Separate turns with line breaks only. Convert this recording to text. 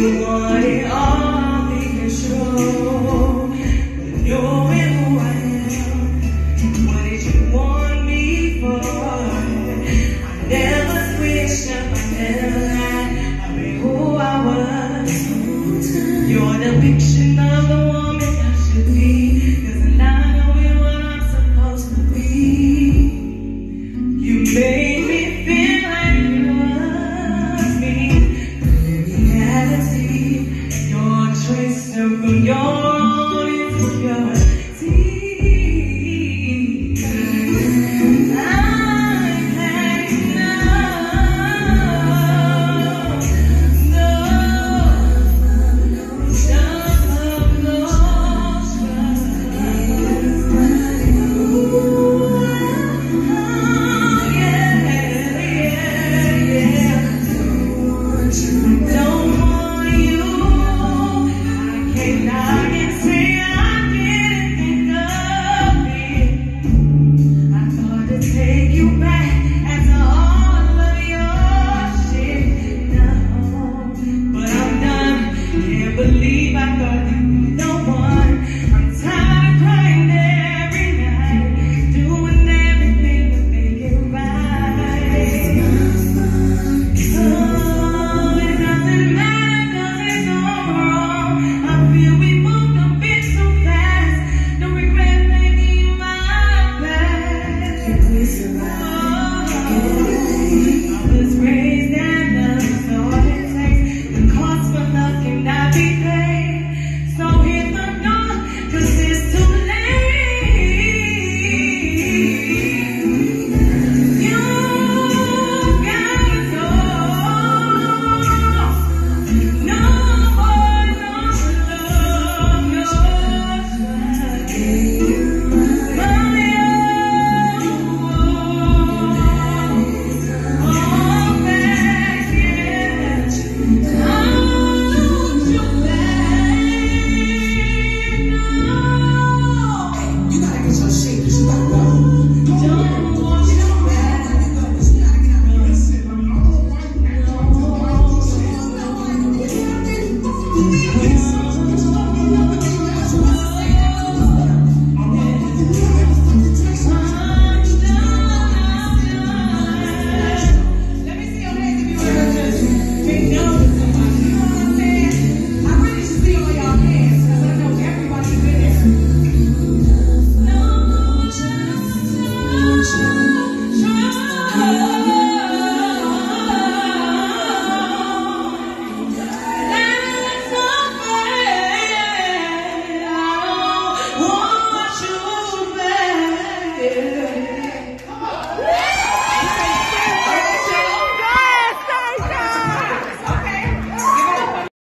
you are.